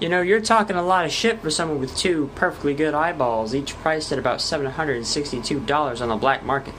You know, you're talking a lot of shit for someone with two perfectly good eyeballs, each priced at about $762 on the black market.